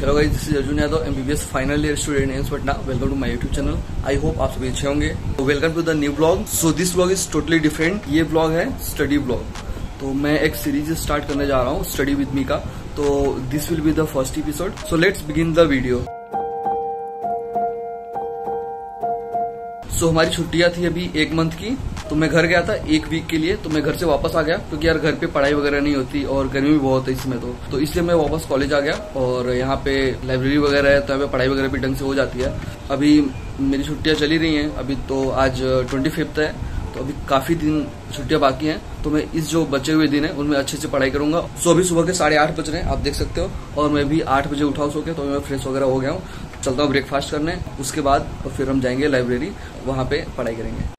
Hello guys this is Arjun Yadav MBBS final year student in Patna welcome to my YouTube channel I hope आप सभी अच्छे होंगे। Welcome to the new blog so this blog is totally different ये blog है study blog तो मैं एक series start करने जा रहा हूँ स्टडी विद मी का तो this will be the first episode so let's begin the video so हमारी छुट्टियाँ थी अभी एक मंथ की। तो मैं घर गया था एक वीक के लिए तो मैं घर से वापस आ गया, क्योंकि यार घर पे पढ़ाई वगैरह नहीं होती और गर्मी भी बहुत है इसमें तो। तो इसलिए मैं वापस कॉलेज आ गया और यहाँ पे लाइब्रेरी वगैरह है तो यहाँ पे पढ़ाई वगैरह भी ढंग से हो जाती है। अभी मेरी छुट्टियाँ चली रही हैं, अभी तो आज ट्वेंटी फिफ्थ है तो अभी काफ़ी दिन छुट्टियाँ बाकी हैं तो मैं इस जो बचे हुए दिन है, उनमें अच्छे से पढ़ाई करूँगा। सो अभी सुबह के साढ़े आठ बज रहे हैं, आप देख सकते हो, और मैं भी आठ बजे उठाऊ सो के तो मैं फ्रेश वगैरह हो गया हूँ। चलता हूँ ब्रेकफास्ट करने, उसके बाद फिर हम जाएँगे लाइब्रेरी वहाँ पे पढ़ाई करेंगे।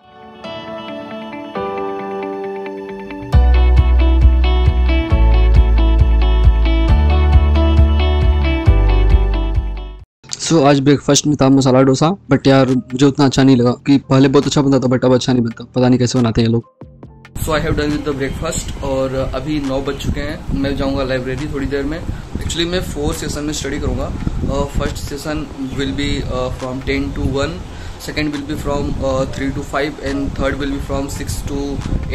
सो आज ब्रेकफास्ट में था मसाला डोसा बट यार मुझे उतना अच्छा नहीं लगा कि पहले बहुत अच्छा बनता था बट अब अच्छा नहीं बनता। पता नहीं कैसे बनाते हैं लोग। So I have done with the breakfast और अभी नौ बज चुके हैं। मैं जाऊँगा लाइब्रेरी थोड़ी देर में। एक्चुअली मैं फोर सेशन में स्टडी करूँगा। First session will be from ten to one second will be from uh, 3 to 5 and third will be from 6 to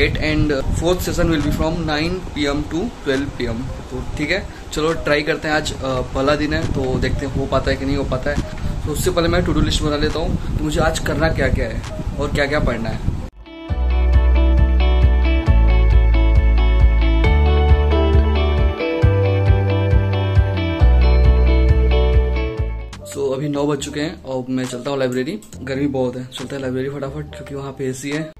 8 and fourth session will be from 9 pm to 12 pm तो ठीक है? चलो try करते हैं आज पहला दिन है तो देखते हैं हो पाता है कि नहीं हो पाता है। तो उससे पहले मैं टू डू लिस्ट बना लेता हूँ कि मुझे आज करना क्या क्या है और क्या क्या पढ़ना है। सो so, अभी नौ बज चुके हैं और मैं चलता हूँ लाइब्रेरी गर्मी बहुत है चलता है लाइब्रेरी फटाफट क्योंकि वहाँ पे एसी है।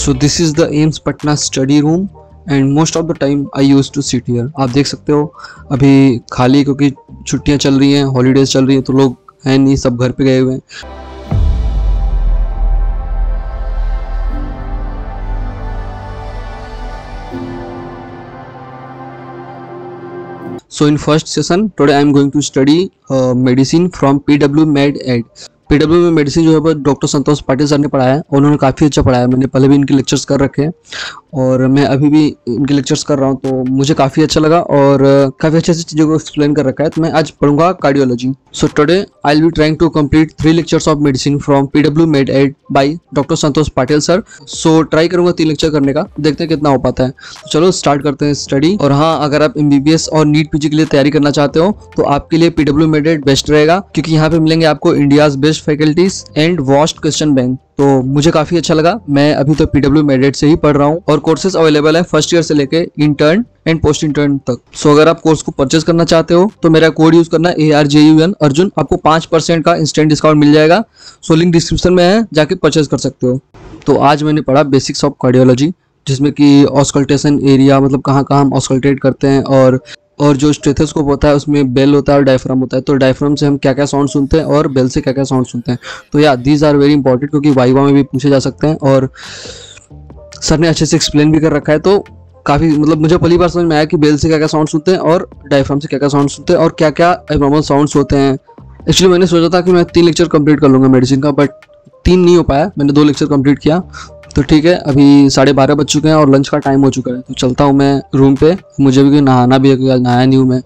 So this is the AIIMS Patna study room and most of the time I use to sit here आप देख सकते हो, अभी खाली क्योंकि छुट्टियाँ चल रही हैं हॉलीडेज चल रही हैं तो लोग हैं नहीं, सब घर पे गए हुए हैं। So in first session today I am going to study medicine from PW med ed PW में मेडिसिन जो है डॉक्टर संतोष पाटिल सर ने पढ़ाया है उन्होंने काफ़ी अच्छा पढ़ाया मैंने पहले भी इनके लेक्चर्स कर रखे हैं। और मैं अभी भी इनके लेक्चर्स कर रहा हूँ तो मुझे काफ़ी अच्छा लगा और काफ़ी अच्छे से चीज़ों को एक्सप्लेन कर रखा है। तो मैं आज पढ़ूँगा cardiology so today I will be trying to complete three lectures of medicine from PW med ed by doctor Santosh Patil sir so try करूँगा तीन लेक्चर करने का, देखते हैं कितना हो पाता है। तो चलो स्टार्ट करते हैं स्टडी और हाँ अगर आप एमबीबीएस और नीट पीजी के लिए तैयारी करना चाहते हो तो आपके लिए पीडब्ल्यू मेड एड बेस्ट रहेगा, क्योंकि यहाँ पे मिलेंगे आपको India's best faculties and vast question bank तो मुझे काफ़ी अच्छा लगा। मैं अभी तो पीडब्ल्यू मेडेट से ही पढ़ रहा हूँ और कोर्सेज अवेलेबल है फ़र्स्ट ईयर से लेके इंटर्न एंड पोस्ट इंटर्न तक। सो so, अगर आप कोर्स को परचेज करना चाहते हो तो मेरा कोड यूज़ करना A R J U N Arjun. आपको पाँच परसेंट का इंस्टेंट डिस्काउंट मिल जाएगा। सो लिंक डिस्क्रिप्शन में है जाके परचेज कर सकते हो। तो आज मैंने पढ़ा बेसिक्स ऑफ़ कार्डियोलॉजी जिसमें कि ऑस्कल्टेशन एरिया मतलब कहाँ कहाँ हम ऑस्कल्टेट करते हैं और और जो स्टेथोस्कोप होता है, उसमें बेल होता है और डायफ्राम होता है। तो डायफ्राम से हम क्या क्या साउंड सुनते हैं और बेल से क्या क्या साउंड सुनते हैं। तो या दीज आर वेरी इंपॉर्टेंट क्योंकि वाइवा में भी पूछे जा सकते हैं और सर ने अच्छे से एक्सप्लेन भी कर रखा है। तो काफ़ी मतलब मुझे पहली बार समझ में आया कि बेल से क्या क्या साउंड सुनते हैं और डायफ्राम से क्या क्या साउंड सुनते हैं और क्या क्या एबनॉर्मल साउंड्स होते हैं। एक्चुअली मैंने सोचा था कि मैं तीन लेक्चर कंप्लीट कर लूँगा मेडिसिन का बट तीन नहीं हो पाया मैंने दो लेक्चर कंप्लीट किया। तो ठीक है अभी साढ़े बारह बज चुके हैं और लंच का टाइम हो चुका है। तो चलता हूँ मैं रूम पे। मुझे भी नहाना भी है क्योंकि नहाया नहीं हूँ मैं।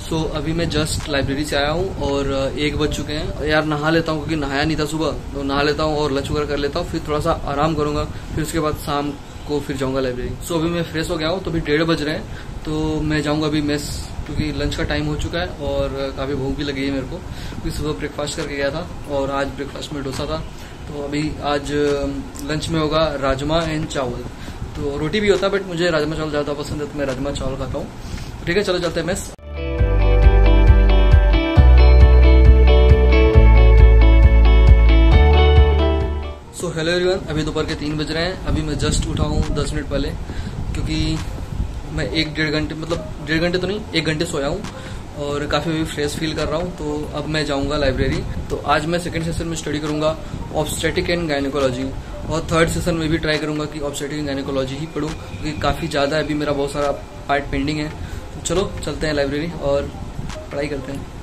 सो so, अभी मैं जस्ट लाइब्रेरी से आया हूँ और एक बज चुके हैं। यार नहा लेता हूँ क्योंकि नहाया नहीं था सुबह। तो नहा लेता हूँ और लंच वगैरह कर लेता हूँ। फिर थोड़ा सा आराम करूँगा। फिर उसके बाद शाम को फिर जाऊँगा लाइब्रेरी सो so, अभी मैं फ्रेश हो गया हूँ। तो अभी डेढ़ बज रहे हैं। तो मैं जाऊँगा अभी मेस क्योंकि लंच का टाइम हो चुका है और काफ़ी भूख भी लगी है मेरे को। क्योंकि सुबह ब्रेकफास्ट करके गया था और आज ब्रेकफास्ट में डोसा था। तो अभी आज लंच में होगा राजमा एंड चावल। तो रोटी भी होता है बट मुझे राजमा चावल ज़्यादा पसंद है तो मैं राजमा चावल खाता हूँ। ठीक है, चलो चलते हैं मेस सो हेलो एवरीवन अभी दोपहर के तीन बज रहे हैं। अभी मैं जस्ट उठा हूँ दस मिनट पहले, क्योंकि मैं एक डेढ़ घंटे मतलब डेढ़ घंटे तो नहीं, एक घंटे सोया हूँ और काफ़ी अभी फ्रेश फील कर रहा हूँ तो अब मैं जाऊँगा लाइब्रेरी तो आज मैं सेकेंड सेशन में स्टडी करूँगा ऑब्स्टेटिक एंड गायनिकोलॉजी और थर्ड सेशन में भी ट्राई करूँगा कि ऑब्स्टेटिक एंड गायनिकोलॉजी ही पढ़ूँ, क्योंकि काफ़ी ज़्यादा अभी मेरा बहुत सारा पार्ट पेंडिंग है। तो चलो, चलते हैं लाइब्रेरी और पढ़ाई करते हैं।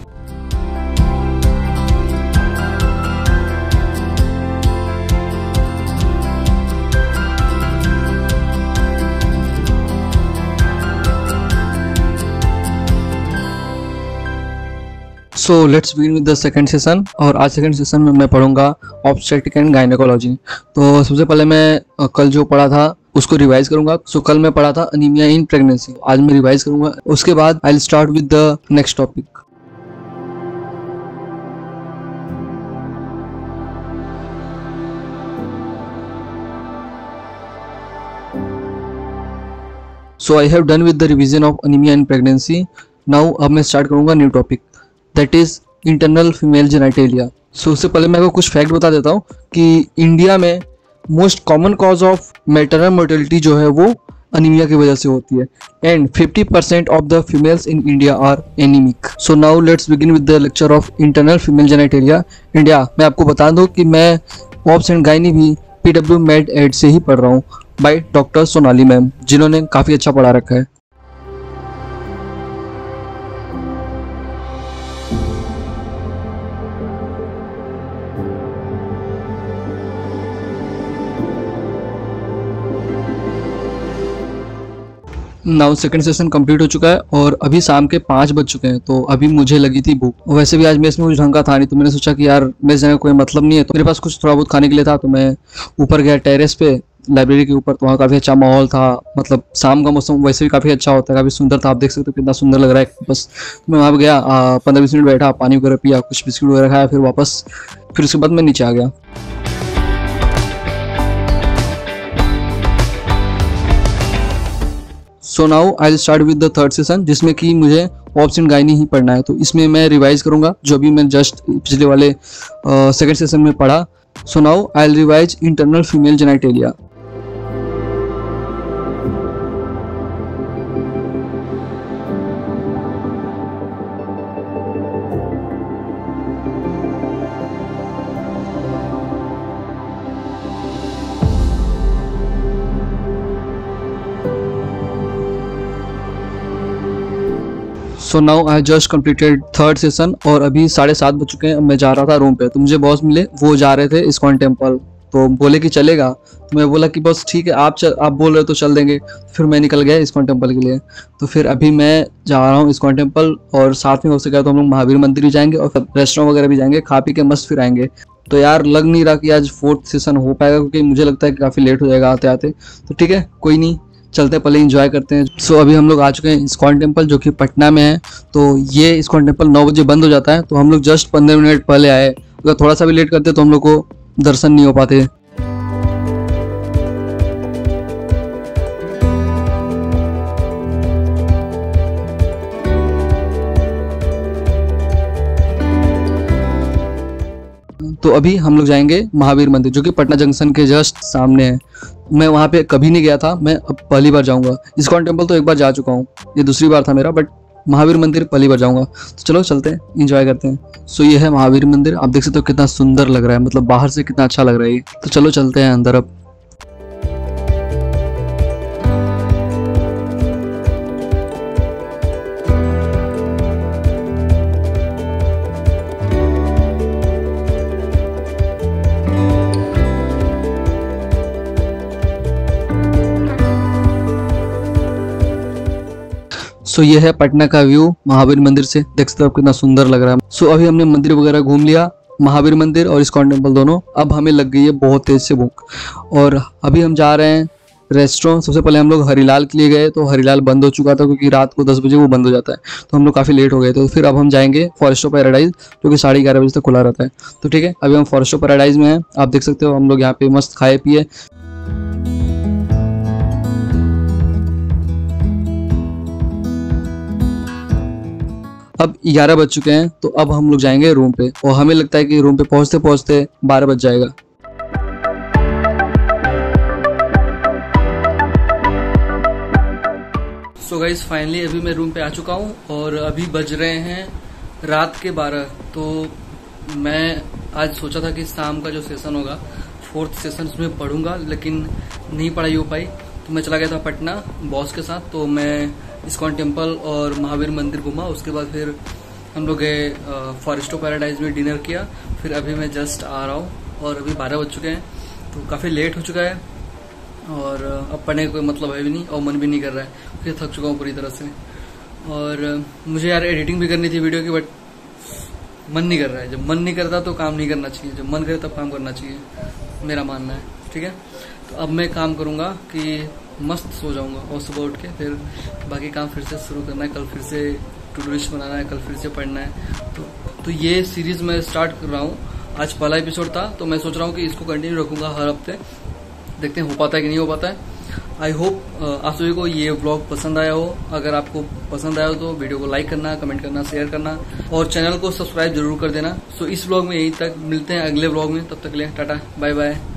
So let's begin with the second session और आज सेकंड सेशन में मैं पढ़ूँगा ऑब्स्टेटिक एंड गायनेकोलॉजी तो सबसे पहले मैं कल जो पढ़ा था उसको रिवाइज करूँगा। सो so, कल मैं पढ़ा था अनिमिया इन प्रेगनेंसी आज मैं रिवाइज करूँगा। उसके बाद I start with the next topic so I have done with the revision of anaemia in pregnancy now अब मैं स्टार्ट करूँगा new topic that is internal female genitalia so उससे पहले मैं आपको कुछ फैक्ट बता देता हूँ कि इंडिया में most common cause of maternal mortality जो है वो अनीमिया की वजह से होती है। And 50% percent of the females in India are anaemic so now let's begin with the lecture of internal female genitalia India मैं आपको बता दूँ कि मैं ऑप्स एंड गाइनी भी पी डब्ल्यू मेड एड से ही पढ़ रहा हूँ बाई डॉक्टर सोनाली मैम जिन्होंने काफ़ी अच्छा पढ़ा रखा है। नाउ सेकंड सेशन कंप्लीट हो चुका है और अभी शाम के पाँच बज चुके हैं तो अभी मुझे लगी थी भूख। वैसे भी आज मेस में कुछ ढंग का था नहीं तो मैंने सोचा कि यार मेस जाने का कोई मतलब नहीं है तो मेरे पास कुछ थोड़ा बहुत खाने के लिए था तो मैं ऊपर गया टेरेस पे लाइब्रेरी के ऊपर तो वहाँ काफ़ी अच्छा माहौल था मतलब शाम का मौसम वैसे भी काफ़ी अच्छा होता है, काफ़ी सुंदर था, आप देख सकते हो कितना सुंदर लग रहा है, बस। मैं वहाँ पर गया पंद्रह बीस मिनट बैठा, पानी वगैरह पिया, कुछ बिस्किट वगैरह खाया, फिर वापस, फिर उसके बाद मैं नीचे आ गया। So now I start with the third session जिसमें कि मुझे ऑप्शन गायनी ही पढ़ना है। तो इसमें मैं रिवाइज करूँगा, जो भी मैं जस्ट पिछले वाले सेकंड सेशन में पढ़ा। So now I revise internal female genitalia so now I just completed third session और अभी साढ़े सात बज चुके हैं। मैं जा रहा था रूम पे। तो मुझे बॉस मिले वो जा रहे थे इस्कॉन टेंपल तो बोले कि चलेगा। तो मैं बोला कि बस ठीक है आप चल, आप बोल रहे हो तो चल देंगे। फिर मैं निकल गया इस्कॉन टेंपल के लिए। तो फिर अभी मैं जा रहा हूँ इस्कॉन टेंपल और साथ में हो सके तो हम लोग महावीर मंदिर भी जाएँगे और रेस्टोरेंट वगैरह भी जाएँगे। खा पी के मस्त फिर आएँगे। तो यार लग नहीं रहा कि आज फोर्थ सेशन हो पाएगा क्योंकि मुझे लगता है कि काफ़ी लेट हो जाएगा आते आते तो ठीक है कोई नहीं। चलते पहले इंजॉय करते हैं। सो so, अभी हम लोग आ चुके हैं इस्कॉन टेंपल जो कि पटना में है। तो ये इस्कॉन टेंपल नौ बजे बंद हो जाता है। तो हम लोग जस्ट पंद्रह मिनट पहले आए। अगर थोड़ा सा भी लेट करते तो हम लोग को दर्शन नहीं हो पाते। तो अभी हम लोग जाएँगे महावीर मंदिर, जो कि पटना जंक्शन के जस्ट सामने है। मैं वहाँ पे कभी नहीं गया था, मैं अब पहली बार जाऊँगा। इस्कॉन टेंपल तो एक बार जा चुका हूँ, ये दूसरी बार था मेरा बट महावीर मंदिर पहली बार जाऊँगा। तो चलो चलते हैं इंजॉय करते हैं। सो ये है महावीर मंदिर, आप देख सकते हो कितना सुंदर लग रहा है मतलब बाहर से कितना अच्छा लग रहा है तो चलो चलते हैं अंदर अब। सो ये है पटना का व्यू महावीर मंदिर से। देख सकते हो आप कितना सुंदर लग रहा है। सो अभी हमने मंदिर वगैरह घूम लिया, महावीर मंदिर और इस्कॉन टेंपल दोनों। अब हमें लग गई है बहुत तेज से भूख। और अभी हम जा रहे हैं रेस्टोरेंट सबसे पहले हम लोग हरीलाल के लिए गए तो हरीलाल बंद हो चुका था क्योंकि रात को दस बजे वो बंद हो जाता है। तो हम लोग काफ़ी लेट हो गए तो फिर अब हम जाएँगे फॉरेस्ट ऑफ़ पैराडाइज जो कि साढ़े ग्यारह बजे तक खुला रहता है। तो ठीक है, अभी हम फॉरेस्ट ऑफ़ पैराडाइज में हैं। आप देख सकते हो हम लोग यहाँ पे मस्त खाए पिए अब ग्यारह बज चुके हैं तो अब हम लोग जाएँगे रूम पे। और हमें लगता है कि रूम पे पहुँचते पहुँचते बारह बज जाएगा। सो गाइज़ फाइनली अभी मैं रूम पे आ चुका हूँ और अभी बज रहे हैं रात के बारह। तो मैं आज सोचा था कि शाम का जो सेशन होगा फोर्थ सेशन उसमें पढ़ूँगा, लेकिन नहीं पढ़ाई हो पाई। तो मैं चला गया था पटना बॉस के साथ तो मैं इस्कॉन टेंपल और महावीर मंदिर घूमा। उसके बाद फिर हम लोग गए फॉरेस्टो पैराडाइज में डिनर किया। फिर अभी मैं जस्ट आ रहा हूँ और अभी बारह बज चुके हैं तो काफ़ी लेट हो चुका है। और, अब पढ़ने का कोई मतलब है भी नहीं और मन भी नहीं कर रहा है। फिर थक चुका हूँ पूरी तरह से। और, मुझे यार एडिटिंग भी करनी थी वीडियो की, बट मन नहीं कर रहा है। जब मन नहीं करता तो काम नहीं करना चाहिए। जब मन करे तब काम करना चाहिए। मेरा मानना है। ठीक है? अब मैं काम करूँगा कि मस्त सो जाऊँगा और सुबह उठ के फिर बाकी काम फिर से शुरू करना है कल फिर से टू लिस्ट बनाना है कल फिर से पढ़ना है। तो तो ये सीरीज़ मैं स्टार्ट कर रहा हूँ। आज पहला एपिसोड था तो मैं सोच रहा हूँ कि इसको कंटिन्यू रखूँगा हर हफ़्ते। देखते हैं हो पाता है कि नहीं हो पाता है। आई होप आप सभी को ये ब्लॉग पसंद आया हो। अगर आपको पसंद आया हो तो वीडियो को लाइक करना कमेंट करना शेयर करना और चैनल को सब्सक्राइब ज़रूर कर देना। सो so, इस ब्लॉग में यहीं तक मिलते हैं अगले ब्लॉग में। तब तक ले टाटा बाय बाय